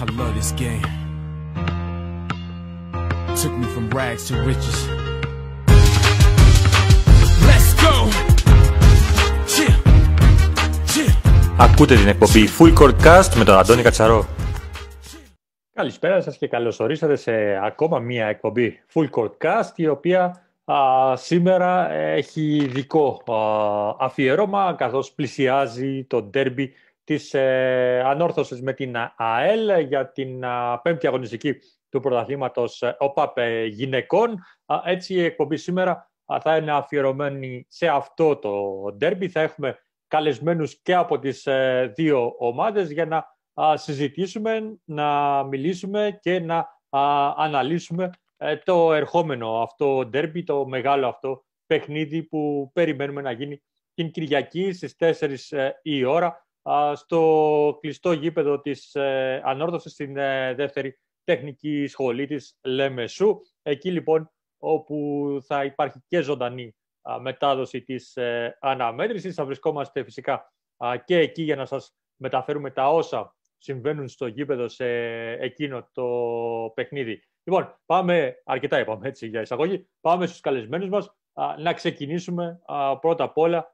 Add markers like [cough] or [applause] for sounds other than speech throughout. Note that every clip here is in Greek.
I love this game. Took me from rags to riches. Let's go! Yeah. Yeah. Ακούτε την εκπομπή Full Court Cast με τον Αντώνη Κατσαρό. Καλησπέρα σας και καλώς ορίσατε σε ακόμα μία εκπομπή Full Court Cast η οποία α, σήμερα έχει ειδικό α, αφιέρωμα καθώς πλησιάζει το ντέρμπι της ε, ανόρθωσης με την ΑΕΛ για την α, πέμπτη αγωνιστική του πρωταθλήματος ε, ΟΠΑΠ ε, γυναικών. Α, έτσι η εκπομπή σήμερα α, θα είναι αφιερωμένη σε αυτό το ντέρμπι. Θα έχουμε καλεσμένους και από τις ε, δύο ομάδες για να α, συζητήσουμε, να μιλήσουμε και να α, αναλύσουμε ε, το ερχόμενο αυτό ντέρμπι, το μεγάλο αυτό παιχνίδι που περιμένουμε να γίνει την Κυριακή στις 4 ε, η ώρα α, στο κλειστό γήπεδο της ε, Ανόρθωσης στην ε, δεύτερη τεχνική σχολή της Λεμεσού. Εκεί λοιπόν όπου θα υπάρχει και ζωντανή α, μετάδοση της ε, αναμέτρησης. Θα βρισκόμαστε φυσικά α, και εκεί για να σας μεταφέρουμε τα όσα συμβαίνουν στο γήπεδο σε εκείνο το παιχνίδι. Λοιπόν, πάμε, αρκετά είπαμε έτσι για εισαγωγή, πάμε στους καλεσμένους μας α, να ξεκινήσουμε α, πρώτα απ' όλα α,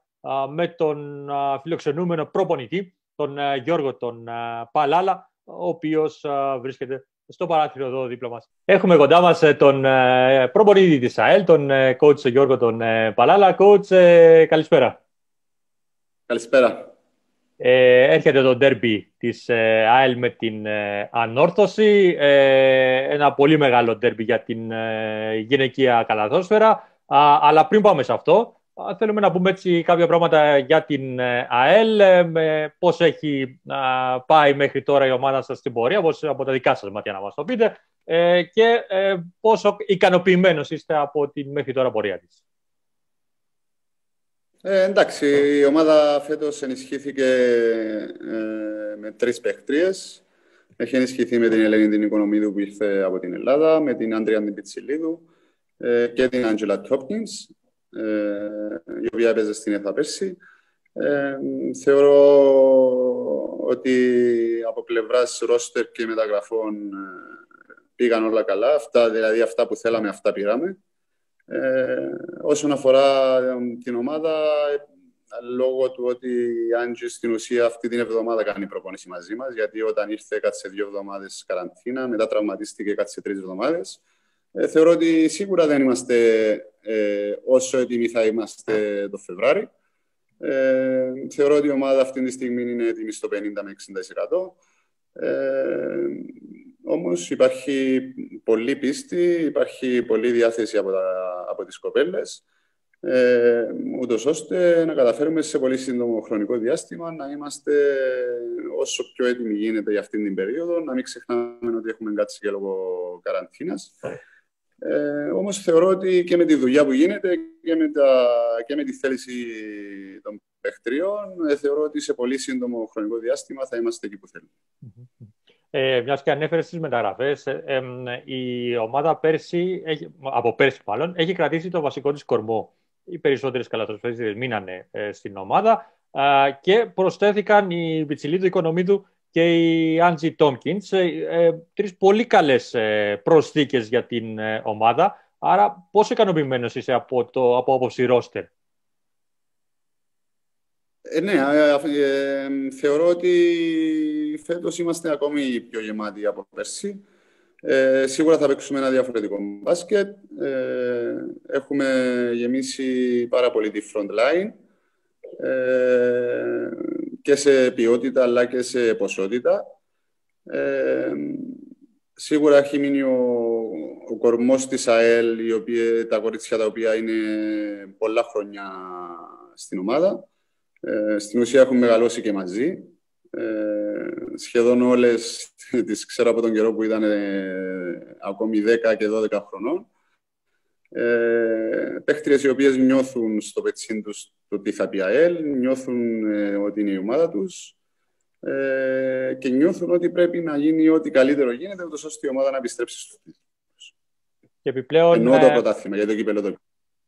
με τον α, φιλοξενούμενο προπονητή, τον α, Γιώργο τον α, Παλάλα, ο οποίος α, βρίσκεται στο παράθυρο εδώ δίπλα μας. Έχουμε κοντά μας ε, τον ε, προπονητή της ΑΕΛ, τον ε, coach Γιώργο τον ε, Παλάλα. Coach, ε, καλησπέρα. Καλησπέρα. Ε, έρχεται το ντέρμπι της ε, ΑΕΛ με την ε, Ανόρθωση. Ε, ένα πολύ μεγάλο ντέρμπι για την ε, γυναικεία καλαθόσφαιρα. Α, αλλά πριν πάμε σε αυτό, α, θέλουμε να πούμε έτσι κάποια πράγματα για την ε, ΑΕΛ, ε, με πώς έχει α, πάει μέχρι τώρα η ομάδα σας στην πορεία, πώς, από τα δικά σας μάτια να μας το πείτε, ε, και ε, πόσο ικανοποιημένος είστε από την μέχρι τώρα πορεία της. Ε, εντάξει, η ομάδα φέτος ενισχύθηκε ε, με τρεις παίχτριες. Έχει ενισχυθεί με την Ελένη την Οικονομίδου που ήρθε από την Ελλάδα, με την Άντρια την Πιτσιλίδου ε, και την Άντζελα Τόπκινς, ε, η οποία έπαιζε στην ΕΘΑ πέρσι. Ε, θεωρώ ότι από πλευράς ρόστερ και μεταγραφών ε, πήγαν όλα καλά. Αυτά, δηλαδή αυτά που θέλαμε, αυτά πήραμε. Ε, όσον αφορά ε, την ομάδα, ε, λόγω του ότι η Άντζη στην ουσία αυτή την εβδομάδα κάνει προπόνηση μαζί μας, γιατί όταν ήρθε κάτσε δύο εβδομάδες καραντίνα, μετά τραυματίστηκε κάτσε τρεις εβδομάδες. Ε, θεωρώ ότι σίγουρα δεν είμαστε ε, όσο έτοιμοι θα είμαστε το Φεβράρι. Ε, θεωρώ ότι η ομάδα αυτή τη στιγμή είναι έτοιμη στο 50 με 60%. Ε, όμως υπάρχει πολλή πίστη, υπάρχει πολλή διάθεση από, τα, από τις κοπέλες, ε, ούτως ώστε να καταφέρουμε σε πολύ σύντομο χρονικό διάστημα να είμαστε όσο πιο έτοιμοι γίνεται για αυτήν την περίοδο, να μην ξεχνάμε ότι έχουμε κάτσει και λόγω καραντίνας. Ε, όμως θεωρώ ότι και με τη δουλειά που γίνεται και με, τα, και με τη θέληση των παιχτριών, ε, θεωρώ ότι σε πολύ σύντομο χρονικό διάστημα θα είμαστε εκεί που θέλουμε. Ε, μιας και ανέφερες στις μεταγραφές, ε, ε, η ομάδα πέρσι, έχει, από πέρσι μάλλον, έχει κρατήσει το βασικό της κορμό. Οι περισσότερες καλαθοσφαίριστες μείνανε ε, στην ομάδα ε, και προσθέθηκαν η Πιτσιλίδου Οικονομίδου και η Άντζι Τόμκινς. Ε, τρεις πολύ καλές ε, προσθήκες για την ε, ομάδα. Άρα πόσο ικανοποιημένος είσαι από, το, από άποψη ρόστερ; Ε, ναι, ε, θεωρώ ότι φέτος είμαστε ακόμη πιο γεμάτοι από πέρσι. Ε, σίγουρα θα παίξουμε ένα διαφορετικό μπάσκετ. Ε, έχουμε γεμίσει πάρα πολύ τη front line ε, και σε ποιότητα αλλά και σε ποσότητα. Ε, σίγουρα έχει μείνει ο, ο κορμός της ΑΕΛ, οι οποίοι, τα κορίτσια τα οποία είναι πολλά χρόνια στην ομάδα. Ε, στην ουσία έχουν μεγαλώσει και μαζί. Ε, σχεδόν όλες τις ξέρω από τον καιρό που ήταν ε, ακόμη 10 και 12 χρονών. Ε, παίχτριες οι οποίες νιώθουν στο πετσίν τους το τι θα πει ΑΕΛ, νιώθουν ε, ότι είναι η ομάδα τους ε, και νιώθουν ότι πρέπει να γίνει ό,τι καλύτερο γίνεται, ούτως ώστε η ομάδα να επιστρέψει στους τίτλους. Και επιπλέον... Ενώ το πρωτάθλημα, για το κύπελο το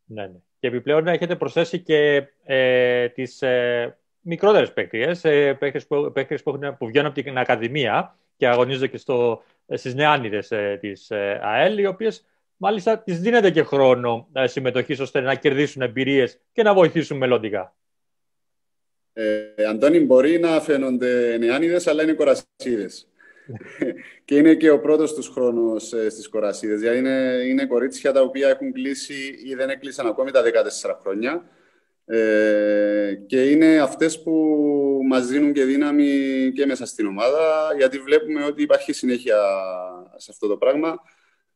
ναι, ναι. Και επιπλέον έχετε προσθέσει και ε, τις ε, μικρότερες παίκτριες, ε, παίκτες που, παίκτες που, έχουν, που βγαίνουν από την Ακαδημία και αγωνίζονται και στο, στις νεάνιδες της ΑΕΛ, οι οποίες μάλιστα τις δίνεται και χρόνο συμμετοχής ώστε να κερδίσουν εμπειρίες και να βοηθήσουν μελλοντικά. Ε, Αντώνη, μπορεί να φαίνονται νεάνιδες, αλλά είναι κορασίδες. [laughs] και είναι και ο πρώτος τους χρόνος ε, στις κορασίδες. Δηλαδή είναι, είναι κορίτσια τα οποία έχουν κλείσει ή δεν έκλεισαν ακόμη τα 14 χρόνια. Ε, και είναι αυτές που μας δίνουν και δύναμη και μέσα στην ομάδα, γιατί βλέπουμε ότι υπάρχει συνέχεια σε αυτό το πράγμα.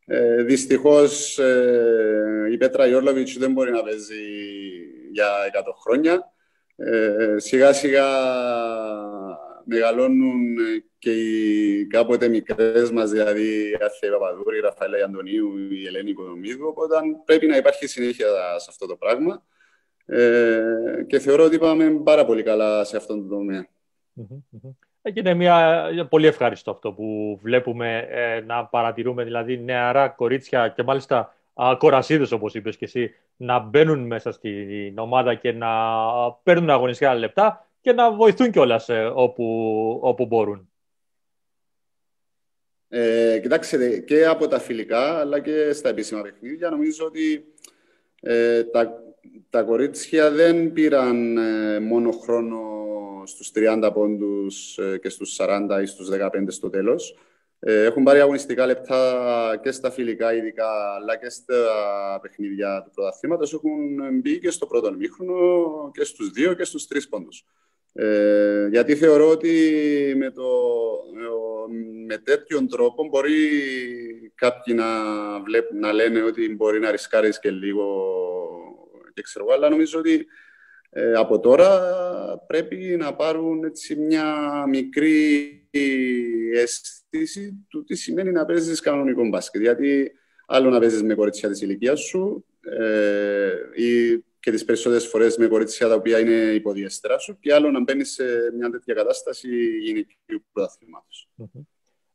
Ε, δυστυχώς ε, η Πέτρα Ιόρλοβιτς δεν μπορεί να παίζει για 100 χρόνια. Ε, σιγά σιγά μεγαλώνουν και οι κάποτε μικρές μας, δηλαδή η Άθια Παπαδούρη, η Ραφαέλα Αντωνίου, η Ελένη Οικονομίδου, οπότε πρέπει να υπάρχει συνέχεια σε αυτό το πράγμα. Ε, και θεωρώ ότι πάμε πάρα πολύ καλά σε αυτόν τον τομέα. Και είναι μια, πολύ ευχάριστο αυτό που βλέπουμε ε, να παρατηρούμε, δηλαδή νεαρά κορίτσια και μάλιστα κορασίδες όπως είπες και εσύ, να μπαίνουν μέσα στην ομάδα και να παίρνουν αγωνιστικά λεπτά και να βοηθούν κιόλας ε, όπου, όπου μπορούν. Ε, κοιτάξτε, και από τα φιλικά αλλά και στα επίσημα παιχνίδια νομίζω ότι ε, τα, τα κορίτσια δεν πήραν ε, μόνο χρόνο στους 30 πόντους ε, και στους 40 ή στους 15 στο τέλος. Έχουν πάρει αγωνιστικά λεπτά και στα φιλικά ειδικά, αλλά και στα παιχνίδια του πρωταθλήματος. Έχουν μπει και στο πρώτο μήχρονο και στους δύο και στους τρεις πόντους. Ε, γιατί θεωρώ ότι με, το, με τέτοιον τρόπο μπορεί κάποιοι να, βλέπουν, να λένε ότι μπορεί να ρισκάρεις και λίγο και ξέρω, αλλά νομίζω ότι ε, από τώρα πρέπει να πάρουν έτσι μια μικρή αίσθηση του τι σημαίνει να παίζεις κανονικό μπάσκετ. Γιατί άλλο να παίζεις με κορίτσια της ηλικίας σου ε, ή και τις περισσότερες φορές με κορίτσια τα οποία είναι υποδιέστερα σου, και άλλο να μπαίνεις σε μια τέτοια κατάσταση γυναικείου πρωταθλήματο.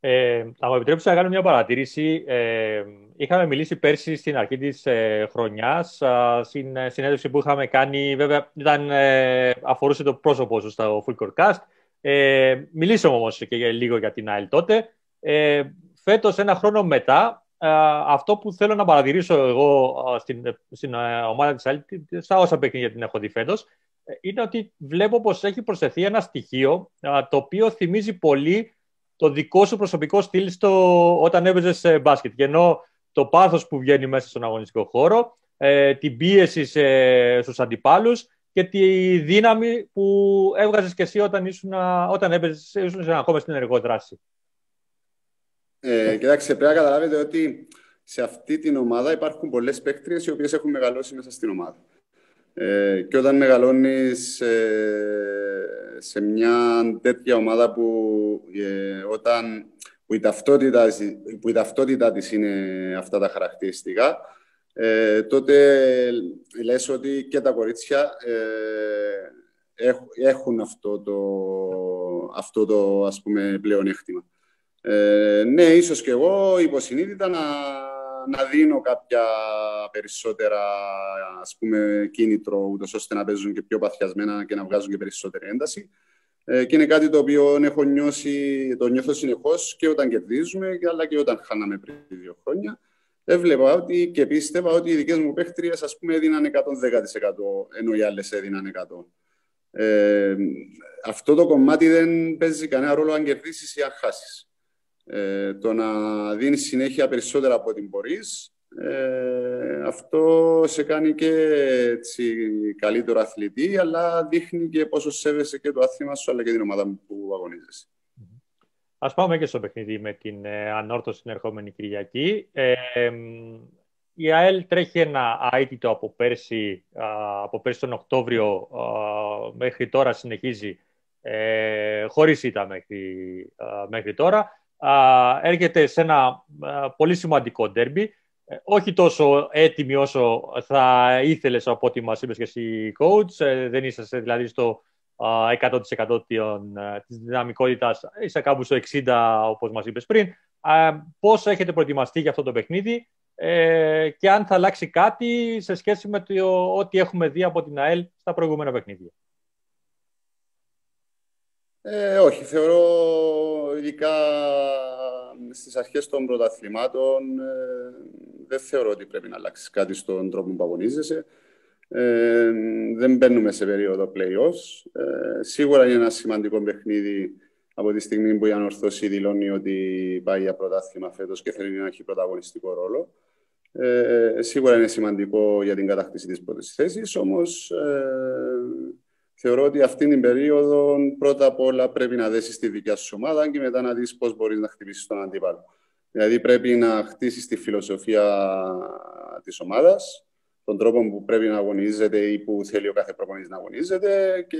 Ε, θα μου επιτρέψετε να κάνω μια παρατήρηση. Ε, είχαμε μιλήσει πέρσι στην αρχή της ε, χρονιάς, στην ε, συνέντευξη που είχαμε κάνει. Βέβαια, ήταν, ε, αφορούσε το πρόσωπό σου στο Full Court Cast. Ε, μιλήσαμε όμως και λίγο για την ΑΕΛ τότε. Ε, Φέτος, ένα χρόνο μετά, ε, αυτό που θέλω να παρατηρήσω εγώ ε, στην, στην ε, ομάδα της ΑΕΛ, στα όσα παιχνίδια την έχω δει φέτος, είναι ότι βλέπω πως έχει προσθεθεί ένα στοιχείο το οποίο θυμίζει πολύ το δικό σου προσωπικό στυλ στο, όταν έπαιζε σε μπάσκετ. Και ενώ το πάθος που βγαίνει μέσα στον αγωνιστικό χώρο, ε, την πίεση σε, στους αντιπάλους και τη δύναμη που έβγαζες και εσύ όταν, ήσουν, όταν έπαιζες, ήσουν ακόμα στην ενεργό δράση. Ε, κοιτάξτε, πρέπει να καταλάβετε ότι σε αυτή την ομάδα υπάρχουν πολλές παίκτριες οι οποίες έχουν μεγαλώσει μέσα στην ομάδα. Ε, και όταν μεγαλώνεις ε, σε μια τέτοια ομάδα που, ε, όταν, που, η ταυτότητα, που η ταυτότητα της είναι αυτά τα χαρακτηριστικά, ε, τότε λες ότι και τα κορίτσια ε, έχουν αυτό το, αυτό το ας πούμε, πλεονέκτημα. Ε, ναι, ίσως και εγώ υποσυνείδητα να, να δίνω κάποια περισσότερα ας πούμε, κίνητρο, ούτως ώστε να παίζουν και πιο παθιασμένα και να βγάζουν και περισσότερη ένταση. Ε, και είναι κάτι το οποίο έχω νιώσει, το νιώθω συνεχώς και όταν κερδίζουμε, αλλά και όταν χάναμε πριν δύο χρόνια. Έβλεπα ότι και πίστευα ότι οι δικές μου παίχτριες ας πούμε έδιναν 110% ενώ οι άλλες έδιναν 100%. Ε, αυτό το κομμάτι δεν παίζει κανένα ρόλο αν κερδίσεις ή αν χάσεις. Ε, το να δίνεις συνέχεια περισσότερα από ό,τι μπορείς, ε, αυτό σε κάνει και έτσι, καλύτερο αθλητή, αλλά δείχνει και πόσο σέβεσαι και το άθλημα σου, αλλά και την ομάδα που αγωνίζεσαι. Ας πάμε και στο παιχνίδι με την ε, ανόρθωση την ερχόμενη Κυριακή. Ε, η ΑΕΛ τρέχει ένα αίτητο από πέρσι, από πέρσι τον Οκτώβριο μέχρι τώρα συνεχίζει ε, χωρίς ήττα μέχρι, μέχρι τώρα έρχεται σε ένα πολύ σημαντικό ντέρμπι. Ε, όχι τόσο έτοιμη όσο θα ήθελες από ό,τι μας είπες και εσύ coach. Ε, δεν είσαστε δηλαδή στο 100% της δυναμικότητας. Είσαι κάπου στο 60% όπως μας είπες πριν. Πώς έχετε προετοιμαστεί για αυτό το παιχνίδι ε, και αν θα αλλάξει κάτι σε σχέση με το ό,τι έχουμε δει από την ΑΕΛ στα προηγούμενα παιχνίδια. Ε, όχι, θεωρώ ειδικά στις αρχές των πρωταθλημάτων ε, δεν θεωρώ ότι πρέπει να αλλάξεις κάτι στον τρόπο που αγωνίζεσαι. Ε, δεν μπαίνουμε σε περίοδο play-offs. Ε, σίγουρα είναι ένα σημαντικό παιχνίδι από τη στιγμή που η Ανορθώση δηλώνει ότι πάει για πρωτάθλημα φέτος και θέλει να έχει πρωταγωνιστικό ρόλο. Ε, σίγουρα είναι σημαντικό για την κατάκτηση της πρώτης θέσης, όμως ε, θεωρώ ότι αυτήν την περίοδο πρώτα απ' όλα πρέπει να δέσεις τη δικιά σου ομάδα και μετά να δεις πώς μπορείς να χτυπήσεις τον αντίπαλο. Δηλαδή πρέπει να χτίσεις τη φιλοσοφία της ομάδας, τον τρόπο που πρέπει να αγωνίζεται ή που θέλει ο κάθε προπονητής να αγωνίζεται και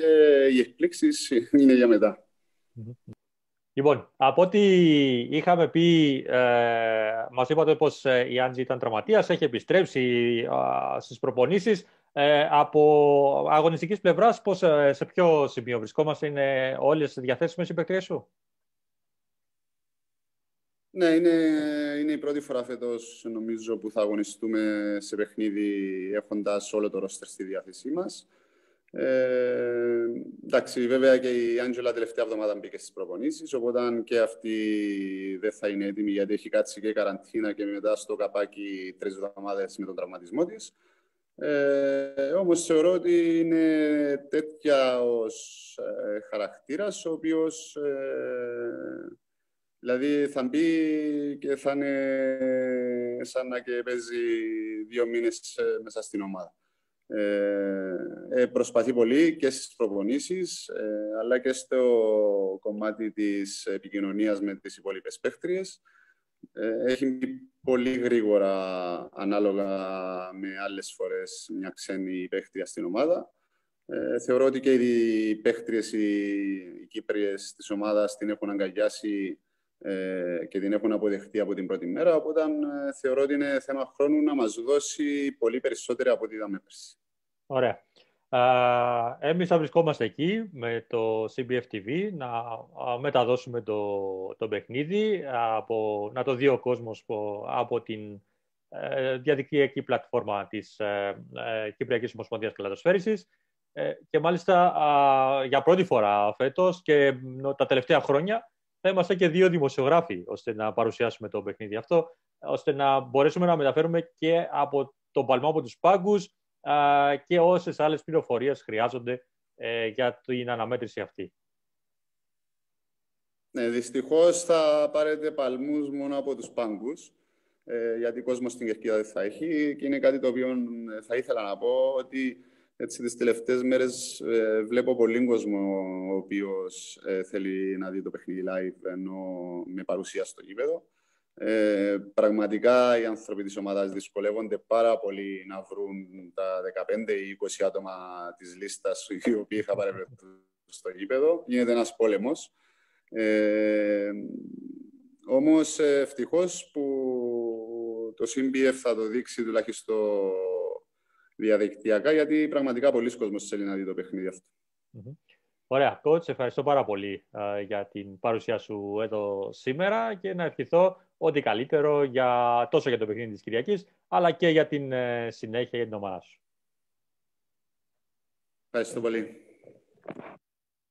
οι εκπλήξεις είναι για μετά. Λοιπόν, από ό,τι είχαμε πει, ε, μας είπατε πως ε, η Άντζη ήταν τραυματίας, έχει επιστρέψει ε, στις προπονήσεις. Ε, από αγωνιστικής πλευράς, πώς, ε, σε ποιο σημείο βρισκόμαστε, είναι όλες διαθέσιμες οι παικτρίες σου; Ναι, είναι, είναι η πρώτη φορά φέτος, νομίζω, που θα αγωνιστούμε σε παιχνίδι έχοντας όλο το ρόστερ στη διάθεσή μας. Ε, εντάξει, βέβαια και η Άντζελα τελευταία εβδομάδα μπήκε στις προπονήσεις, οπότε και αυτή δεν θα είναι έτοιμη γιατί έχει κάτσει και καραντίνα και μετά στο καπάκι τρεις εβδομάδες με τον τραυματισμό της. Ε, όμως θεωρώ ότι είναι τέτοια ως ε, χαρακτήρας, ο οποίος ε, δηλαδή θα μπει και θα είναι σαν να και παίζει δύο μήνες ε, μέσα στην ομάδα. Ε, ε, προσπαθεί πολύ και στις προπονήσεις, αλλά και στο κομμάτι της επικοινωνίας με τις υπόλοιπες παίχτριες. Έχει πολύ γρήγορα ανάλογα με άλλες φορές μια ξένη παίχτρια στην ομάδα. Ε, θεωρώ ότι και οι παίχτριες, οι, οι Κύπριες της ομάδας την έχουν αγκαλιάσει ε, και την έχουν αποδεχτεί από την πρώτη μέρα, οπότε ε, θεωρώ ότι είναι θέμα χρόνου να μας δώσει πολύ περισσότερα από ό,τι είδαμε πέρσι. Ωραία. Εμείς θα βρισκόμαστε εκεί με το CBF TV να μεταδώσουμε το, το παιχνίδι, από, να το δει ο κόσμος από την ε, διαδικτυακή πλατφόρμα της ε, ε, Κυπριακής Ομοσπονδίας Καλατοσφαίρησης και μάλιστα για πρώτη φορά φέτος και τα τελευταία χρόνια θα είμαστε και δύο δημοσιογράφοι ώστε να παρουσιάσουμε το παιχνίδι αυτό, ώστε να μπορέσουμε να μεταφέρουμε και από τον παλμό από τους πάγκους και όσες άλλες πληροφορίες χρειάζονται ε, για την αναμέτρηση αυτή. Ναι, δυστυχώς θα πάρετε παλμούς μόνο από τους πάγκους, ε, γιατί ο κόσμος στην Κερκίδα δεν θα έχει και είναι κάτι το οποίο ε, θα ήθελα να πω ότι έτσι τις τελευταίες μέρες βλέπω πολύ κόσμο ο οποίος θέλει να δει το παιχνίδι live ενώ με παρουσία στο γήπεδο. Ε, πραγματικά οι άνθρωποι της ομάδας δυσκολεύονται πάρα πολύ να βρουν τα 15 ή 20 άτομα της λίστας [laughs] οι οποίοι θα παρευρεθούν στο γήπεδο. Γίνεται ένας πόλεμος. Ε, όμως ευτυχώς που το CBF θα το δείξει τουλάχιστον διαδικτυακά γιατί πραγματικά πολλοί κόσμος θέλει να δει το παιχνίδι αυτό. Ωραία, coach, ευχαριστώ πάρα πολύ για την παρουσία σου εδώ σήμερα και να ευχηθώ ό,τι καλύτερο για, τόσο για το παιχνίδι της Κυριακής, αλλά και για την ε, συνέχεια για την ομάδα σου. Ευχαριστώ πολύ.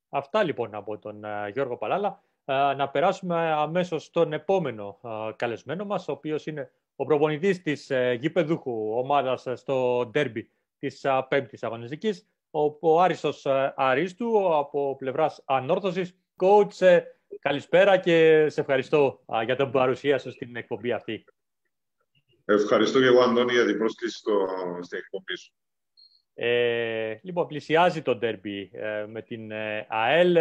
Αυτά λοιπόν από τον ε, Γιώργο Παλάλα. Ε, να περάσουμε αμέσως στον επόμενο καλεσμένο μας, ο οποίος είναι ο προπονητής της γηπεδούχου ομάδας στο ντέρμπι της πέμπτης αγωνιστικής, ο Άριστος Αρίστου από πλευράς ανόρθωσης. Coach, καλησπέρα και σε ευχαριστώ για την παρουσία σου στην εκπομπή αυτή. Ευχαριστώ και εγώ, Αντώνη, για την πρόσκληση στο, στην εκπομπή σου. Ε, λοιπόν, πλησιάζει το ντέρμπι ε, με την ε, ΑΕΛ,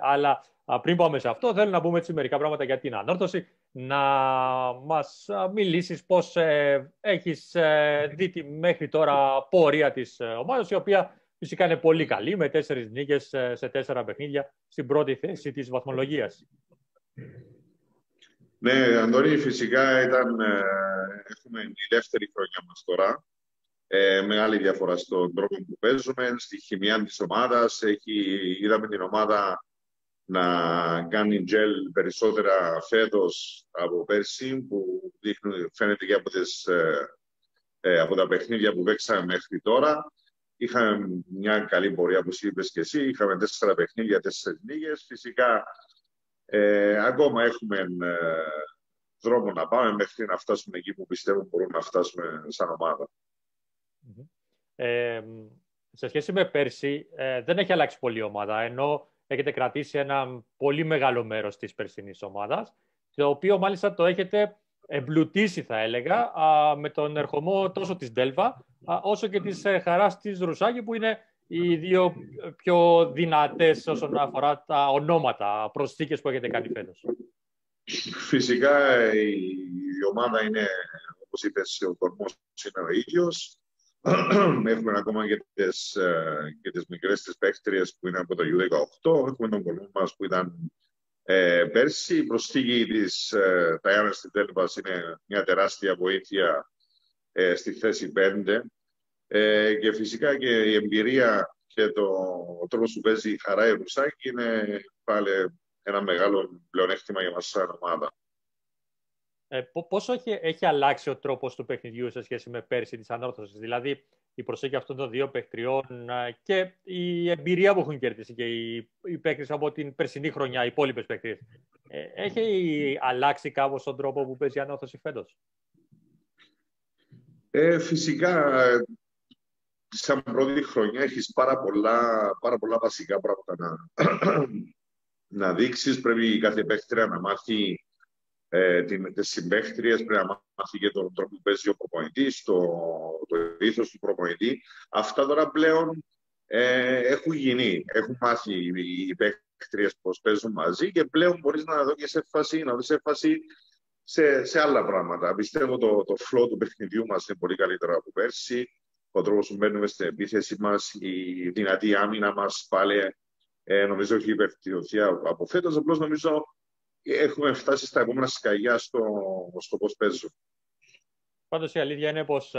αλλά πριν πάμε σε αυτό, θέλω να πούμε έτσι μερικά πράγματα για την ανόρθωση. Να μας μιλήσεις πώς έχεις δει τη μέχρι τώρα πορεία της ομάδας, η οποία Φυσικά είναι πολύ καλή με τέσσερις νίκες ε, σε τέσσερα παιχνίδια στην πρώτη θέση της βαθμολογίας. Ναι, Αντώνη, φυσικά ήταν, ε, έχουμε η δεύτερη χρονιά μας τώρα. Ε, μεγάλη διαφορά στον τρόπο που παίζουμε, στη χημία της ομάδας. Έχει, είδαμε την ομάδα να κάνει τζελ περισσότερα φέτος από πέρσι, που δείχνουν, φαίνεται και από, τις, ε, από τα παιχνίδια που παίξαμε μέχρι τώρα. Είχαμε μια καλή πορεία, όπως είπες και εσύ. Είχαμε τέσσερα παιχνίδια, τέσσερις νίκες. Φυσικά, ε, ακόμα έχουμε ε, δρόμο να πάμε μέχρι να φτάσουμε εκεί που πιστεύω μπορούμε να φτάσουμε σαν ομάδα. Ε, σε σχέση με πέρσι, ε, δεν έχει αλλάξει πολύ η ομάδα, ενώ έχετε κρατήσει ένα πολύ μεγάλο μέρος της περσινής ομάδας, το οποίο μάλιστα το έχετε εμπλουτίσει, θα έλεγα, με τον ερχομό τόσο της Ντέλβα, όσο και της ε, Χαράς της Ρουσάκη, που είναι οι δύο πιο δυνατές όσον αφορά τα ονόματα, προσθήκες που έχετε κάνει φέτος. Φυσικά η, ομάδα είναι, όπως είπες, ο κορμός είναι ο ίδιος. [clears throat] Έχουμε ακόμα και τις, ε, και τις μικρές τις παίχτριες που είναι από το U18. Έχουμε τον κορμό μας που ήταν ε, πέρσι. Η προσθήκη της ε, Ταϊάννα στην Τέλβας είναι μια τεράστια βοήθεια ε, στη θέση 5. Ε, και φυσικά και η εμπειρία και το, ο τρόπος που παίζει η Χαρά Ρουσάκη είναι πάλι ένα μεγάλο πλεονέκτημα για μας σαν ομάδα. Ε, πόσο έχει, έχει αλλάξει ο τρόπος του παιχνιδιού σε σχέση με πέρσι της ανόρθωσης, δηλαδή η προσέγγιση αυτών των δύο παιχτριών και η εμπειρία που έχουν κερδίσει και οι, οι από την περσινή χρονιά, οι υπόλοιπες παίκτες. Ε, έχει αλλάξει κάπως τον τρόπο που παίζει η ανόρθωση φέτος; Ε, φυσικά, σαν πρώτη χρονιά έχεις πάρα πολλά, πάρα πολλά βασικά πράγματα να, [clears throat] να δείξεις. Πρέπει κάθε παίχτρια να μάθει ε, τις συμπαίχτριες, πρέπει να μάθει και τον τρόπο που παίζει ο προπονητής, το, το ήθος του προπονητή. Αυτά τώρα πλέον ε, έχουν γίνει. Έχουν μάθει οι παίχτριες πώς παίζουν μαζί και πλέον μπορείς να δω και σε φάση, να δεις σε φάση σε, σε άλλα πράγματα. Πιστεύω το, το flow του παιχνιδιού μας είναι πολύ καλύτερο από πέρσι. Ο τρόπος που μπαίνουμε στην επίθεση μας, η δυνατή άμυνα μας πάλι ε, νομίζω έχει βελτιωθεί από φέτος. Απλώς νομίζω έχουμε φτάσει στα επόμενα σκαγιά στο, στο πώς παίζουν. Πάντως η αλήθεια είναι πως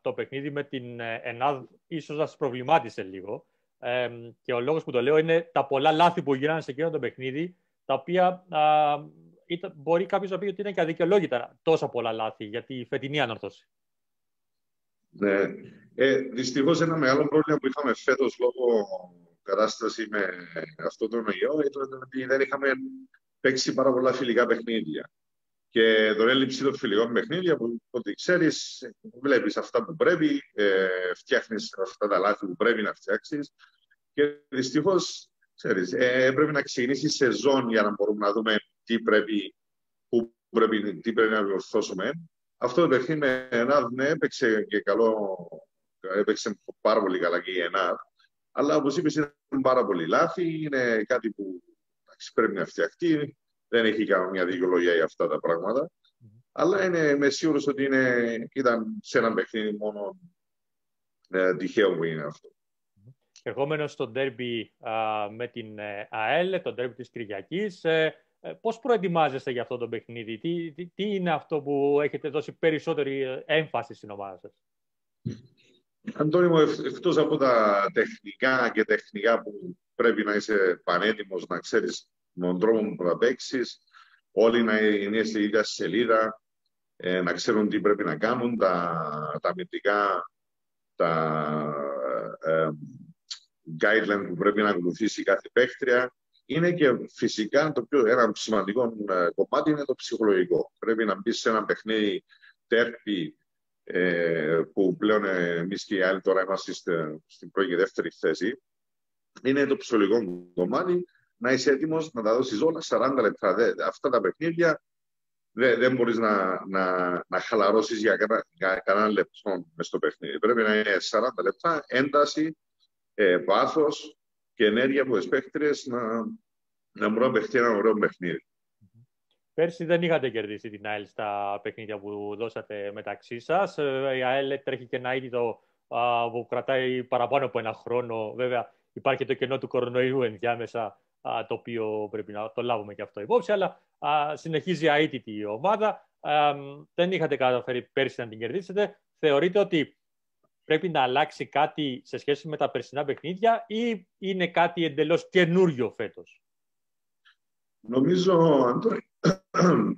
το παιχνίδι με την ε, ΕΝΑΔ ίσως να σας προβλημάτισε λίγο. Ε, και ο λόγος που το λέω είναι τα πολλά λάθη που γίνανε σε εκείνο το παιχνίδι, τα οποία α, ήταν, μπορεί κάποιος να πει ότι είναι και αδικαιολόγητα τόσα πολλά λάθη για τη φετινή ανορθώση. Ναι. Ε, Δυστυχώς ένα μεγάλο πρόβλημα που είχαμε φέτος λόγω κατάσταση με αυτό το ιό ήταν ότι δεν είχαμε παίξει πάρα πολλά φιλικά παιχνίδια. Και τον έλλειψη των φιλικών παιχνίδια που ότι ξέρεις, βλέπεις αυτά που πρέπει, ε, φτιάχνεις αυτά τα λάθη που πρέπει να φτιάξεις. Και δυστυχώς, ξέρεις, ε, πρέπει να ξεκινήσει σεζόν για να μπορούμε να δούμε τι πρέπει, που πρέπει, τι πρέπει να διορθώσουμε. Αυτό το παιχνίδι με ΕΝΑΔ, ναι, έπαιξε και καλό, έπαιξε πάρα πολύ καλά και η ΕΝΑΔ. Αλλά όπως είπες, είναι πάρα πολύ λάθη. Είναι κάτι που πρέπει να φτιαχτεί. Δεν έχει καμία δικαιολογία για αυτά τα πράγματα. Αλλά είναι, είμαι σίγουρος ότι είναι, ήταν σε ένα παιχνίδι μόνο ε, τυχαίο που είναι αυτό. Ερχόμενος στο ντέρμπι με την ε, ΑΕΛ, το ντέρμπι της Κυριακής, ε, ε, πώς προετοιμάζεστε για αυτό το παιχνίδι, τι, τι, τι, είναι αυτό που έχετε δώσει περισσότερη έμφαση στην ομάδα σας; Αντώνη μου, εκτός από τα τεχνικά και τεχνικά που πρέπει να είσαι πανέτοιμος, να ξέρεις τον τρόπο που θα παίξεις, όλοι να είναι στη ίδια σελίδα, ε, να ξέρουν τι πρέπει να κάνουν, τα, τα αμυντικά, τα ε, guidelines που πρέπει να ακολουθήσει κάθε παίχτρια. Είναι και φυσικά το πιο ένα σημαντικό ε, κομμάτι είναι το ψυχολογικό. Πρέπει να μπεις σε ένα παιχνίδι τέρπι ε, που πλέον εμείς και οι άλλοι τώρα είμαστε στην πρώτη και δεύτερη θέση. Είναι το ψυχολογικό κομμάτι να είσαι έτοιμος να τα δώσεις όλα 40 λεπτά. Δε, αυτά τα παιχνίδια δεν, δεν μπορείς να, να, να χαλαρώσεις για, για κανένα λεπτό μες στο παιχνίδι. Πρέπει να είναι 40 λεπτά ένταση, ε, πάθο και ενέργεια από τι να, να μπορούν να παιχτεί ένα ωραίο παιχνίδι. Πέρσι δεν είχατε κερδίσει την ΑΕΛ στα παιχνίδια που δώσατε μεταξύ σας. Ε, η ΑΕΛ τρέχει και ένα αίτητο που κρατάει παραπάνω από ένα χρόνο. Βέβαια, υπάρχει το κενό του κορονοϊού ενδιάμεσα το οποίο πρέπει να το λάβουμε και αυτό υπόψη, αλλά συνεχίζει αίτητη η ομάδα. Δεν είχατε καταφέρει πέρσι να την κερδίσετε. Θεωρείτε ότι πρέπει να αλλάξει κάτι σε σχέση με τα περσινά παιχνίδια ή είναι κάτι εντελώς καινούριο φέτος; Νομίζω, Αντώνη, [clears throat]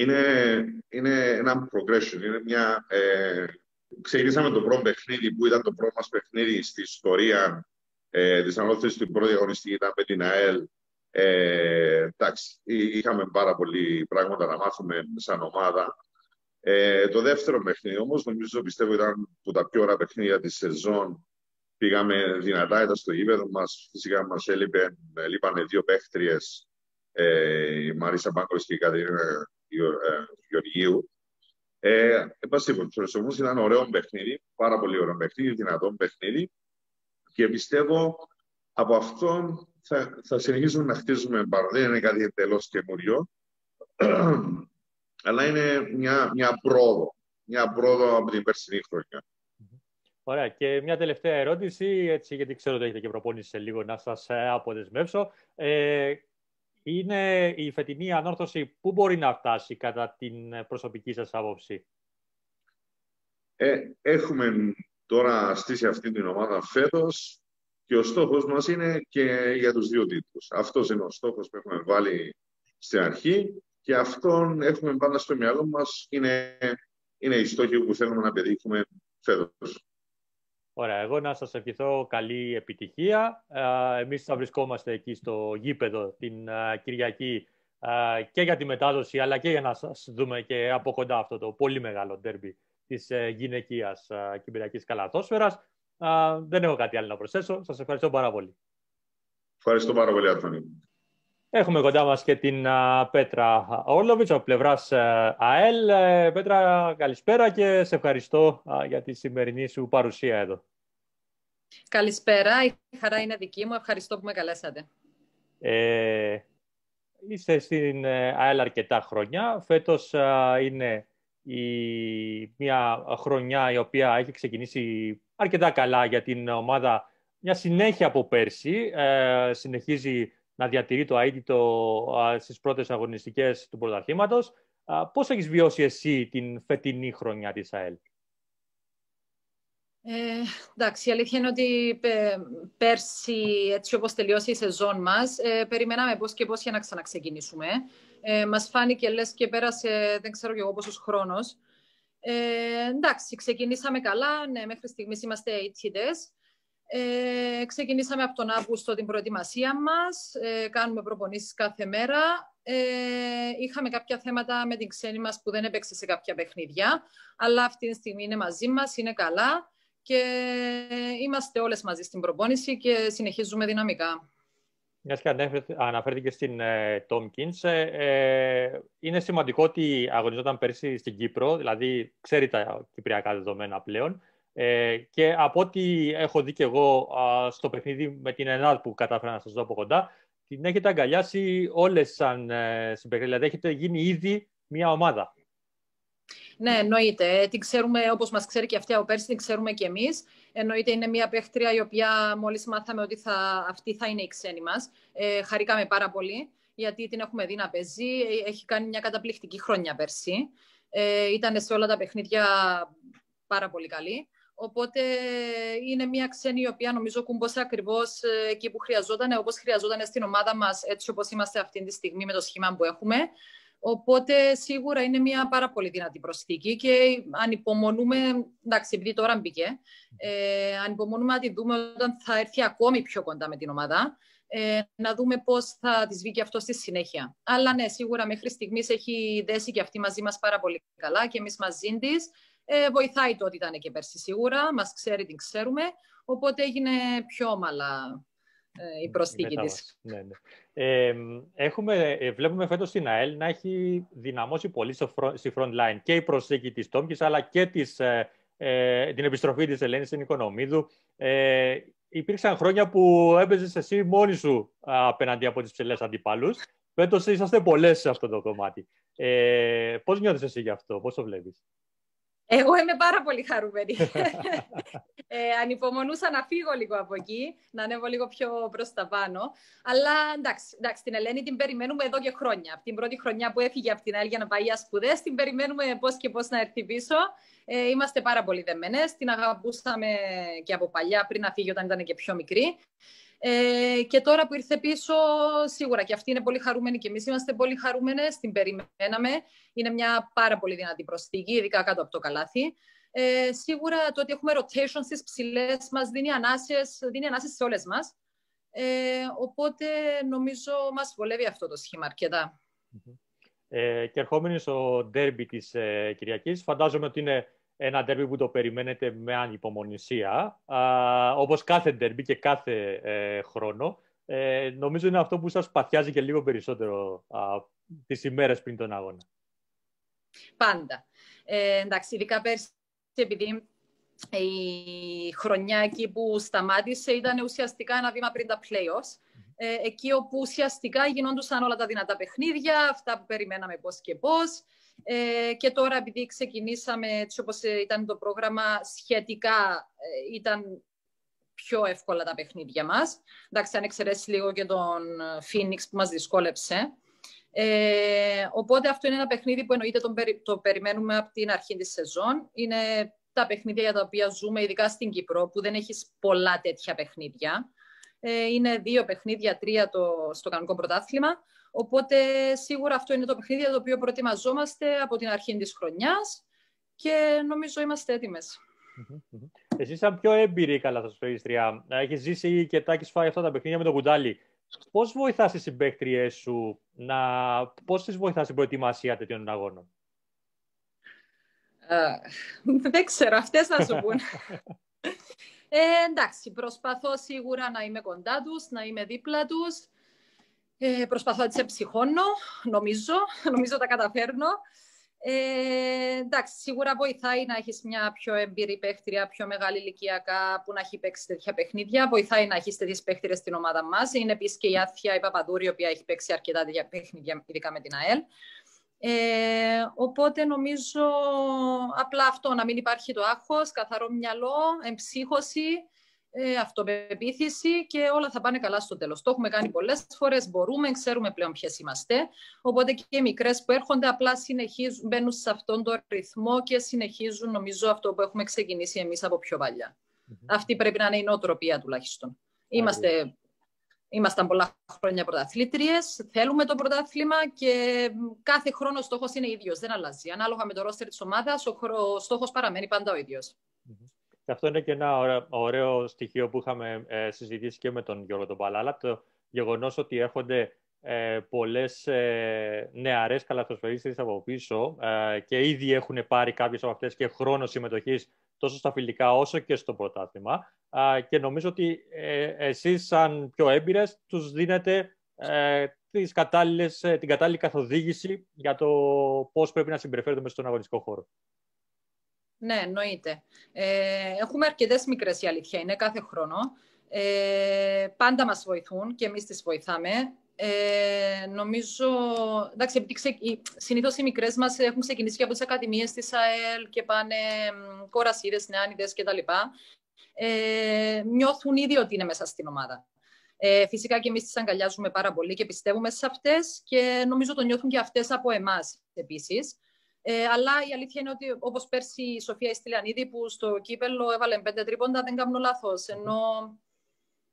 είναι, είναι ένα progression, είναι μια, ε, ξεκινήσαμε το πρώτο παιχνίδι που ήταν το πρώτο μας παιχνίδι στη ιστορία ε, της ανώθεσης στην πρώτη αγωνιστική ήταν με την ΑΕΛ. Ε, εντάξει, είχαμε πάρα πολλοί πράγματα να μάθουμε σαν ομάδα. Ε, το δεύτερο παιχνίδι όμως, νομίζω πιστεύω ήταν που τα πιο ωραία παιχνίδια της σεζόν. Πήγαμε δυνατά, ήταν στο γήπεδο μας. Φυσικά μας έλειπε, έλειπαν δύο παίχτριες, ε, η Μαρίσα Μπάκος και η Κατερίνα ε, Γεωργίου. Ε, εν πάση περιπτώσει, όμως ήταν ωραίο παιχνίδι, πάρα πολύ ωραίο παιχνίδι, δυνατό παιχνίδι. Και πιστεύω από αυτό θα, θα συνεχίσουμε να χτίζουμε πάρα. Δεν είναι κάτι εντελώς καινούριο, [clears throat] αλλά είναι μια, μια πρόοδο. Μια πρόοδο από την περσινή χρονιά. Ωραία. Και μια τελευταία ερώτηση, έτσι, γιατί ξέρω ότι έχετε και προπόνηση σε λίγο να σας ε, αποδεσμεύσω. Ε, είναι η φετινή ανόρθωση πού μπορεί να φτάσει κατά την προσωπική σας άποψη; Ε, έχουμε τώρα στήσει αυτή την ομάδα φέτος και ο στόχος μας είναι και για τους δύο τίτλους. Αυτός είναι ο στόχος που έχουμε βάλει στην αρχή και αυτόν έχουμε πάντα στο μυαλό μας. Είναι, είναι οι στόχοι που θέλουμε να πετύχουμε φέτος. Ωραία, εγώ να σας ευχηθώ καλή επιτυχία. Εμείς θα βρισκόμαστε εκεί στο γήπεδο την Κυριακή και για τη μετάδοση, αλλά και για να σας δούμε και από κοντά αυτό το πολύ μεγάλο ντέρμπι της ε, γυναικείας κυπριακής καλαθόσφαιρας. Δεν έχω κάτι άλλο να προσθέσω. Σας ευχαριστώ πάρα πολύ. Ευχαριστώ πάρα πολύ, Άθωνη. Έχουμε κοντά μας και την Πέτρα Όρλοβιτς από πλευράς ΑΕΛ. Ε, Πέτρα, καλησπέρα και σε ευχαριστώ για τη σημερινή σου παρουσία εδώ. Καλησπέρα, η χαρά είναι δική μου. Ευχαριστώ που με καλέσατε. Ε, είστε στην ε, ΑΕΛ αρκετά χρόνια. Φέτος είναι η, μια χρονιά η οποία έχει ξεκινήσει αρκετά καλά για την ομάδα. Μια συνέχεια από πέρσι. Ε, συνεχίζει να διατηρεί το αίτητο στις πρώτες αγωνιστικές του πρωταθλήματος. Πώς έχεις βιώσει εσύ την φετινή χρονιά της ΑΕΛ; Ε, εντάξει, η αλήθεια είναι ότι πέρσι, έτσι όπως τελειώσει η σεζόν μας, ε, περιμέναμε πώς και πώς για να ξαναξεκινήσουμε. Ε, μας φάνηκε λες και πέρασε, δεν ξέρω και εγώ πόσος χρόνος. Ε, εντάξει, ξεκινήσαμε καλά, ναι, μέχρι στιγμής είμαστε αιτητές. Ε, ξεκινήσαμε από τον Αύγουστο την προετοιμασία μας, ε, κάνουμε προπονήσεις κάθε μέρα. Ε, είχαμε κάποια θέματα με την ξένη μας που δεν έπαιξε σε κάποια παιχνίδια, αλλά αυτή τη στιγμή είναι μαζί μας, είναι καλά και είμαστε όλες μαζί στην προπόνηση και συνεχίζουμε δυναμικά. Μια και αναφέρθηκε στην ε, Tom Kins, ε, είναι σημαντικό ότι αγωνιζόταν πέρσι στην Κύπρο, δηλαδή ξέρει τα κυπριακά δεδομένα πλέον. Ε, και από ό,τι έχω δει και εγώ στο παιχνίδι με την ΕΝΑΔ που κατάφερα να σας δω από κοντά, την έχετε αγκαλιάσει όλες σαν ε, δηλαδή έχετε γίνει ήδη μια ομάδα. Ναι, εννοείται. Ε, την ξέρουμε όπως μας ξέρει και αυτή από πέρσι, την ξέρουμε και εμείς. Εννοείται είναι μια παίχτρια η οποία μόλις μάθαμε ότι θα, αυτή θα είναι η ξένη μας. Ε, χαρήκαμε πάρα πολύ γιατί την έχουμε δει να παίζει. Ε, έχει κάνει μια καταπληκτική χρονιά πέρσι. Ε, ήταν σε όλα τα παιχνίδια πάρα πολύ καλή. Οπότε είναι μια ξένη η οποία νομίζω κούμπωσε ακριβώς ε, εκεί που χρειαζόταν, όπως χρειαζόταν στην ομάδα μας, έτσι όπως είμαστε αυτή τη στιγμή με το σχήμα που έχουμε. Οπότε σίγουρα είναι μια πάρα πολύ δυνατή προσθήκη και ανυπομονούμε, εντάξει, επειδή τώρα μπήκε, ε, ανυπομονούμε να τη δούμε όταν θα έρθει ακόμη πιο κοντά με την ομάδα, ε, να δούμε πώς θα της βγει αυτό στη συνέχεια. Αλλά ναι, σίγουρα μέχρι στιγμής έχει δέσει και αυτή μαζί μας πάρα πολύ καλά και εμείς μαζί της. Ε, βοηθάει το ότι ήταν και πέρσι σίγουρα, μας ξέρει, την ξέρουμε, οπότε έγινε πιο όμαλα ε, η προσθήκη της. Ναι, ναι. Ε, έχουμε, ε, βλέπουμε φέτος στην ΑΕΛ να έχει δυναμώσει πολύ στη front line και η προσθήκη της Τόμκης, αλλά και της, ε, ε, την επιστροφή της Ελένης στην Οικονομίδου. Ε, υπήρξαν χρόνια που έπαιζες εσύ μόνη σου απέναντι από τις ψηλές αντιπάλους. Φέτος είσαστε πολλές σε αυτό το κομμάτι. Ε, πώς νιώθεις εσύ γι' αυτό, πώς το βλέπεις; Εγώ είμαι πάρα πολύ χαρούμενη. [laughs] ε, ανυπομονούσα να φύγω λίγο από εκεί, να ανέβω λίγο πιο προς τα πάνω. Αλλά εντάξει, εντάξει, την Ελένη την περιμένουμε εδώ και χρόνια. Από την πρώτη χρονιά που έφυγε από την ΑΕΛ για να πάει για σπουδές, την περιμένουμε πώς και πώς να έρθει πίσω. Ε, είμαστε πάρα πολύ δεμένες. Την αγαπούσαμε και από παλιά, πριν να φύγει όταν ήταν και πιο μικρή. Ε, και τώρα που ήρθε πίσω, σίγουρα και αυτή είναι πολύ χαρούμενη και εμείς είμαστε πολύ χαρούμενες. Την περιμέναμε. Είναι μια πάρα πολύ δυνατή προσθήκη, ειδικά κάτω από το καλάθι. Ε, σίγουρα το ότι έχουμε rotation στις ψηλές μας δίνει ανάσες, δίνει ανάσες σε όλες μας. Ε, οπότε νομίζω μας βολεύει αυτό το σχήμα αρκετά. Ε, και ερχόμενοι στο ντέρμπι της ε, Κυριακής, φαντάζομαι ότι είναι ένα ντέρμπι που το περιμένετε με ανυπομονησία, α, όπως κάθε ντέρμπι και κάθε ε, χρόνο. Ε, νομίζω είναι αυτό που σας παθιάζει και λίγο περισσότερο α, τις ημέρες πριν τον αγώνα. Πάντα. Ε, εντάξει, ειδικά πέρσι, επειδή η χρονιά εκεί που σταμάτησε ήταν ουσιαστικά ένα βήμα πριν τα playoffs. Ε, εκεί όπου ουσιαστικά γινόντουσαν όλα τα δυνατά παιχνίδια, αυτά που περιμέναμε πώς και πώς. Ε, και τώρα επειδή ξεκινήσαμε έτσι όπως ήταν το πρόγραμμα, σχετικά ε, ήταν πιο εύκολα τα παιχνίδια μας. Εντάξει, αν εξαιρέσεις λίγο και τον Phoenix που μας δυσκόλεψε. Ε, οπότε αυτό είναι ένα παιχνίδι που εννοείται το, το περιμένουμε από την αρχή της σεζόν. Είναι τα παιχνίδια για τα οποία ζούμε, ειδικά στην Κύπρο, που δεν έχεις πολλά τέτοια παιχνίδια. Ε, είναι δύο παιχνίδια, τρία το, στο κανονικό πρωτάθλημα. Οπότε σίγουρα αυτό είναι το παιχνίδι για το οποίο προετοιμαζόμαστε από την αρχή της χρονιάς και νομίζω είμαστε έτοιμες. Εσύ σαν πιο έμπειρη καλά θα σου έχεις ζήσει και τα έχεις φάει αυτά τα παιχνίδια με το κουντάλι. Πώς βοηθάς τις συμπαίκτριές σου, να... πώς τις βοηθάς στην προετοιμασία τέτοιων αγώνων; δεν ξέρω, αυτές θα σου πούν. [laughs] Ε, εντάξει, προσπαθώ σίγουρα να είμαι κοντά τους, να είμαι δίπλα τους. Ε, προσπαθώ να τις εψυχώνω, νομίζω. [laughs] Νομίζω τα καταφέρνω. Ε, εντάξει, σίγουρα βοηθάει να έχεις μια πιο εμπειρή παίχτρια, πιο μεγάλη ηλικιακά που να έχει παίξει τέτοια παιχνίδια. Βοηθάει να έχεις τέτοιες παίχτριες στην ομάδα μας. Είναι επίσης και η Άθια η Παπαδούρη, η οποία έχει παίξει αρκετά τέτοια παιχνίδια, ειδικά με την ΑΕΛ. Ε, οπότε νομίζω απλά αυτό, να μην υπάρχει το άγχος, καθαρό μυαλό, εμψύχωση, ε, αυτοπεποίθηση και όλα θα πάνε καλά στο τέλος. Το έχουμε κάνει πολλές φορές, μπορούμε, ξέρουμε πλέον ποιες είμαστε. Οπότε και οι μικρές που έρχονται απλά συνεχίζουν, μπαίνουν σε αυτόν τον ρυθμό και συνεχίζουν νομίζω αυτό που έχουμε ξεκινήσει εμείς από πιο παλιά. Αυτή πρέπει να είναι η νοοτροπία τουλάχιστον. Είμαστε Ήμασταν πολλά χρόνια πρωταθλήτριες. Θέλουμε το πρωτάθλημα και κάθε χρόνο ο στόχος είναι ίδιος. Δεν αλλάζει. Ανάλογα με το ρόστερ της ομάδας, ο στόχος παραμένει πάντα ο ίδιος. Και αυτό είναι και ένα ωραίο στοιχείο που είχαμε ε, συζητήσει και με τον Γιώργο τον Παλάλα. Το γεγονός ότι έρχονται ε, πολλές ε, νεαρές από πίσω ε, και ήδη έχουν πάρει κάποιες από αυτές και χρόνος συμμετοχής τόσο στα φιλικά όσο και στο πρωτάθλημα. Και νομίζω ότι ε, εσείς σαν πιο έμπειρες τους δίνετε ε, τις κατάλληλες, ε, την κατάλληλη καθοδήγηση για το πώς πρέπει να συμπεριφέρονται μέσα στον αγωνιστικό χώρο. Ναι, εννοείται. Ε, έχουμε αρκετές μικρές η αλήθεια είναι κάθε χρόνο. Ε, πάντα μας βοηθούν και εμείς τις βοηθάμε. Ε, νομίζω, εντάξει, επειδή ξε, συνήθως οι μικρές μας έχουν ξεκινήσει και από τις ακαδημίες της ΑΕΛ και πάνε κορασίδες, νεάνιδες κτλ. Ε, νιώθουν ήδη ότι είναι μέσα στην ομάδα. Ε, φυσικά και εμείς τις αγκαλιάζουμε πάρα πολύ και πιστεύουμε σε αυτές και νομίζω το νιώθουν και αυτές από εμάς επίσης. Ε, αλλά η αλήθεια είναι ότι όπως πέρσι η Σοφία Ιστηλιανίδη που στο κύπελο έβαλε πέντε τρίποντα, δεν κάνω λάθος. Ενώ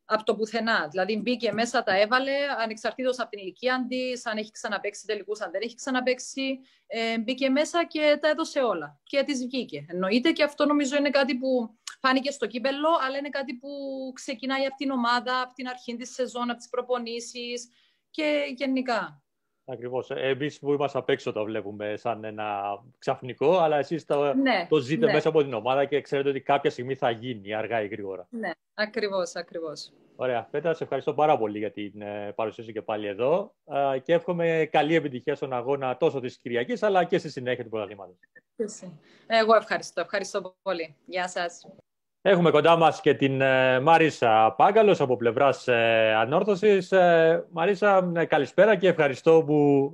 από το πουθενά. Δηλαδή μπήκε μέσα, τα έβαλε, ανεξαρτήτως από την ηλικία της, αν έχει ξαναπέξει τελικούς, αν δεν έχει ξαναπέξει. Ε, μπήκε μέσα και τα έδωσε όλα. Και της βγήκε. Εννοείται και αυτό νομίζω είναι κάτι που φάνηκε στο κύπελο, αλλά είναι κάτι που ξεκινάει από την ομάδα, από την αρχή της σεζόν, από τις προπονήσεις και γενικά. Ακριβώς. Εμείς που είμαστε απ' έξω το βλέπουμε σαν ένα ξαφνικό, αλλά εσείς το, ναι, το ζείτε ναι. μέσα από την ομάδα και ξέρετε ότι κάποια στιγμή θα γίνει αργά ή γρήγορα. Ναι, ακριβώς, ακριβώς. Ωραία. Πέτρα, σε ευχαριστώ πάρα πολύ για την ε, παρουσίαση και πάλι εδώ και εύχομαι καλή επιτυχία στον αγώνα τόσο της Κυριακής αλλά και στη συνέχεια του πρωταθλήματος. Εγώ ευχαριστώ. Ευχαριστώ πολύ. Γεια σας. Έχουμε κοντά μας και την ε, Μαρίσα Πάγκαλος από πλευράς ε, Ανόρθωσης. Ε, Μαρίσα, καλησπέρα και ευχαριστώ που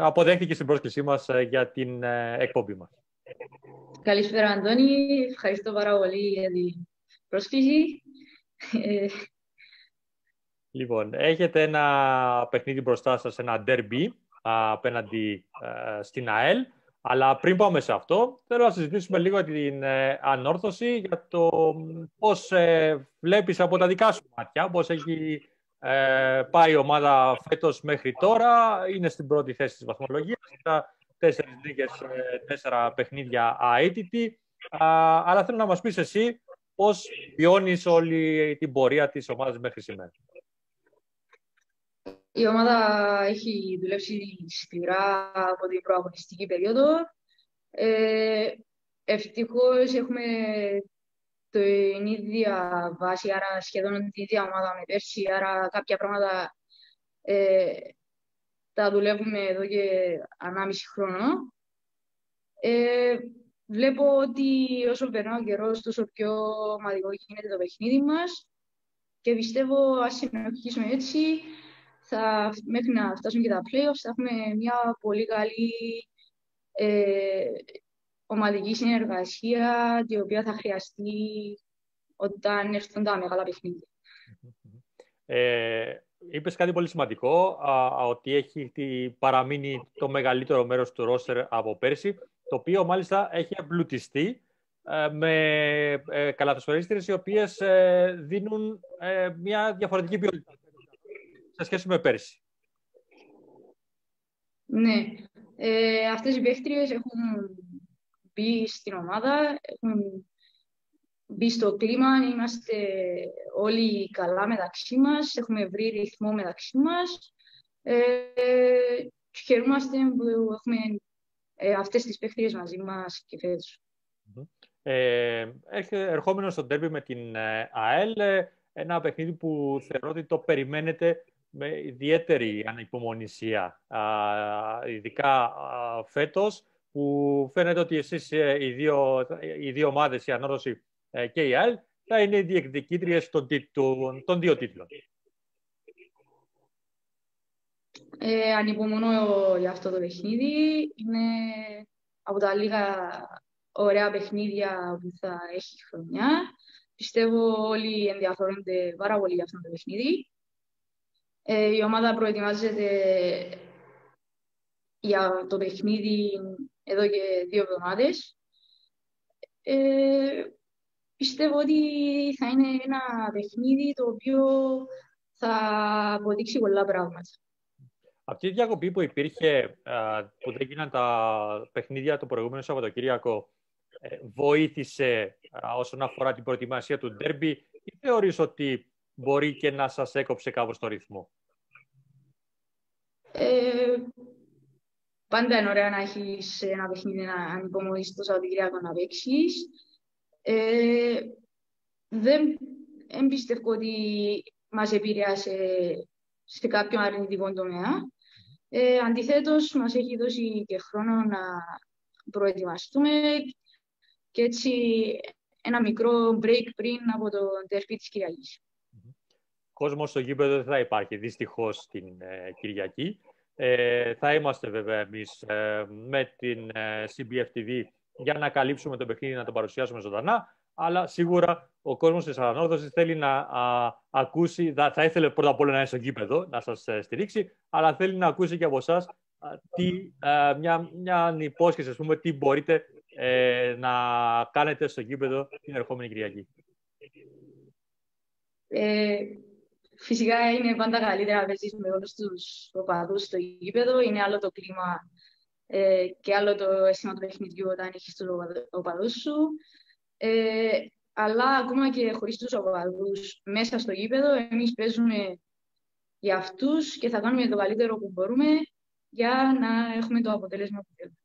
αποδέχτηκες την πρόσκλησή μας για την εκπομπή μας. Καλησπέρα, Αντώνη. Ευχαριστώ πάρα πολύ για την πρόσκληση. Λοιπόν, έχετε ένα παιχνίδι μπροστά σας, ένα derby απέναντι στην ΑΕΛ. Αλλά πριν πάμε σε αυτό, θέλω να συζητήσουμε λίγο για την ε, ανόρθωση, για το πώς ε, βλέπεις από τα δικά σου μάτια, πώς έχει ε, πάει η ομάδα φέτος μέχρι τώρα, είναι στην πρώτη θέση της βαθμολογίας, τα τέσσερις νίκες, ε, τέσσερα παιχνίδια αίτητη. Αλλά θέλω να μας πεις εσύ πώς βιώνεις όλη την πορεία της ομάδας μέχρι σήμερα; Η ομάδα έχει δουλέψει σκληρά από την προαγωνιστική περίοδο. Ε, ευτυχώς έχουμε την ίδια βάση, άρα σχεδόν την ίδια ομάδα με πέρσι, άρα κάποια πράγματα ε, τα δουλεύουμε εδώ και ανάμιση χρόνο. Ε, βλέπω ότι όσο περνάω ο καιρός, τόσο πιο ομαδικό γίνεται το παιχνίδι μας και πιστεύω, ας συνεχίσουμε έτσι, θα, μέχρι να φτάσουν και τα playoffs, θα έχουμε μια πολύ καλή ε, ομαδική συνεργασία, η οποία θα χρειαστεί όταν έρθουν τα μεγάλα παιχνίδια. Ε, Είπες κάτι πολύ σημαντικό, α, ότι έχει παραμείνει το μεγαλύτερο μέρος του ρόστερ από πέρσι, το οποίο μάλιστα έχει εμπλουτιστεί ε, με ε, οι οποίες ε, δίνουν ε, μια διαφορετική ποιότητα σε σχέση με πέρσι. Ναι. Ε, αυτές οι παίχτριες έχουν μπει στην ομάδα, έχουν μπει στο κλίμα, είμαστε όλοι καλά μεταξύ μας, έχουμε βρει ρυθμό μεταξύ μας ε, και χαιρούμαστε που έχουμε ε, αυτές τις παίχτριες μαζί μας και φέτος. Ε, ερχόμενος στο τέρμι με την ε, ΑΕΛ, ε, ένα παιχνίδι που θεωρώ ότι το περιμένετε με ιδιαίτερη ανυπομονησία, ειδικά α, φέτος, που φαίνεται ότι εσείς οι δύο, οι δύο ομάδες, η Ανόρθωση ε, και η ΑΕΛ θα είναι οι διεκδικήτριες των, των δύο τίτλων. Ε, ανυπομονώ για αυτό το παιχνίδι. Είναι από τα λίγα ωραία παιχνίδια που θα έχει η χρονιά. Πιστεύω όλοι ενδιαφέρονται πάρα πολύ για αυτό το παιχνίδι. Ε, η ομάδα προετοιμάζεται για το παιχνίδι εδώ και δύο εβδομάδες. Ε, πιστεύω ότι θα είναι ένα παιχνίδι το οποίο θα αποδείξει πολλά πράγματα. Αυτή η διακοπή που υπήρχε, που δεν γίναν τα παιχνίδια το προηγούμενο Σαββατοκύριακο, ε, βοήθησε όσον αφορά την προετοιμασία του ντέρμπι ή θεωρείς ότι μπορεί και να σας έκοψε κάπως το ρυθμό. Ε, πάντα είναι ωραία να έχεις ένα παιχνίδι να ανυπομονήσεις το Σαββατοκύριακο να παίξεις. Ε, δεν εμπιστεύω ότι μας επηρεάσε σε κάποιον αρνητικό τομέα. Ε, αντιθέτως, μας έχει δώσει και χρόνο να προετοιμαστούμε και έτσι ένα μικρό break πριν από το τερπί της Κυριακής. Κόσμος στο γήπεδο δεν θα υπάρχει δυστυχώς την ε, Κυριακή. Ε, θα είμαστε βέβαια εμείς ε, με την ε, CBF για να καλύψουμε το παιχνίδι, να το παρουσιάσουμε ζωντανά. Αλλά σίγουρα ο κόσμος της ανόρθωση θέλει να α, ακούσει, θα, θα ήθελε πρώτα απ' όλα να είναι στο γήπεδο, να σας ε, στηρίξει, αλλά θέλει να ακούσει και από εσάς μια, μια υπόσχεση, ας πούμε, τι μπορείτε ε, να κάνετε στο γήπεδο την ερχόμενη Κυριακή. Ε, φυσικά είναι πάντα καλύτερα να παίζεις με όλους τους οπαδούς στο γήπεδο. Είναι άλλο το κλίμα ε, και άλλο το αίσθημα του παιχνιδιού όταν έχεις τους οπαδούς σου. Ε, αλλά ακόμα και χωρίς τους οπαδούς μέσα στο γήπεδο, εμείς παίζουμε για αυτούς και θα κάνουμε το καλύτερο που μπορούμε για να έχουμε το αποτέλεσμα που θέλουμε.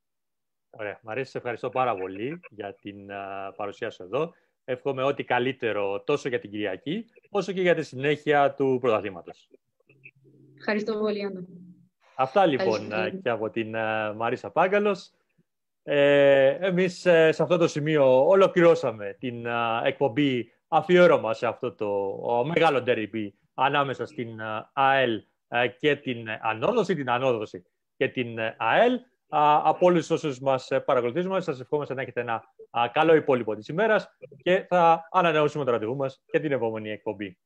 Ωραία. Μαρία, σε ευχαριστώ πάρα πολύ για την uh, παρουσία σου εδώ. Εύχομαι ό,τι καλύτερο τόσο για την Κυριακή, όσο και για τη συνέχεια του πρωταθλήματος. Ευχαριστώ πολύ, Άντων. Αυτά λοιπόν και από την Μαρίσα Πάγκαλος. Ε, εμείς ε, σε αυτό το σημείο ολοκληρώσαμε την εκπομπή αφιέρωμα σε αυτό το μεγάλο ντεριπί ανάμεσα στην ΑΕΛ ε, και την ανόδοση, την ανόδοση και την ΑΕΛ. Από όλους όσους μας παρακολουθήσουμε, σας ευχόμαστε να έχετε ένα καλό υπόλοιπο της ημέρας και θα ανανεώσουμε το ραντεβού μας και την επόμενη εκπομπή.